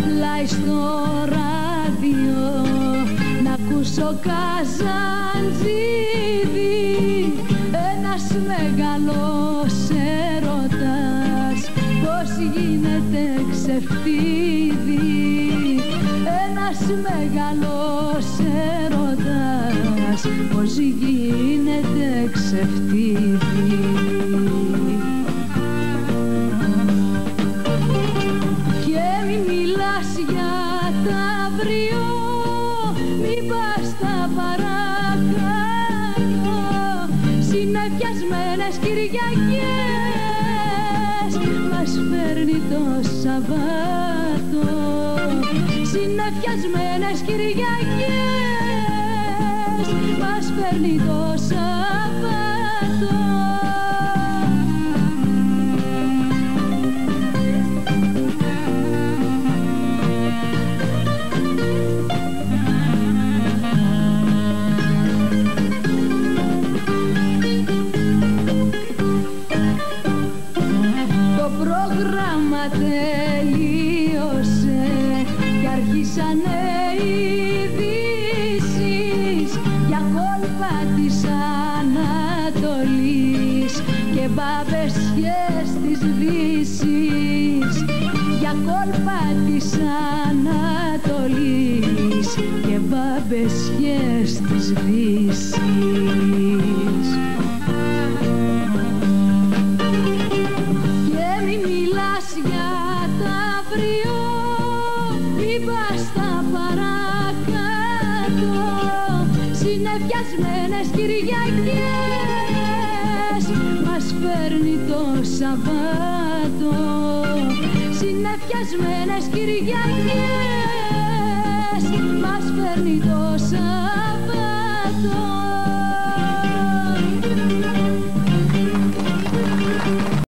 πλάι στο ράδιο. Να ακούσω καζαντζίδι ένας μεγάλος έρωτας. Πως γίνεται ξεφτίδι ένας μεγάλος έρωτας. Πως γίνεται ξεφτίδι μη πας τα παρακάτω συνεφιασμένες Κυριακές μας φέρνει το Σαββάτο. Συνεφιασμένες Κυριακές μας φέρνει το Σαββάτο τελείωσε και αρχίσανε οι ειδήσεις για κόλπα της Ανατολής και μπαμπεσιές της Δύσης για κόλπα της Ανατολής και μπαμπεσιές της Δύσης και μη μιλάς για τα αύριο μη πας τα παρακάτω. Συνεφιασμένες Κυριακές μας φέρνει το Σαββάτο. Συνεφιασμένες Κυριακές μας φέρνει το Σαββάτο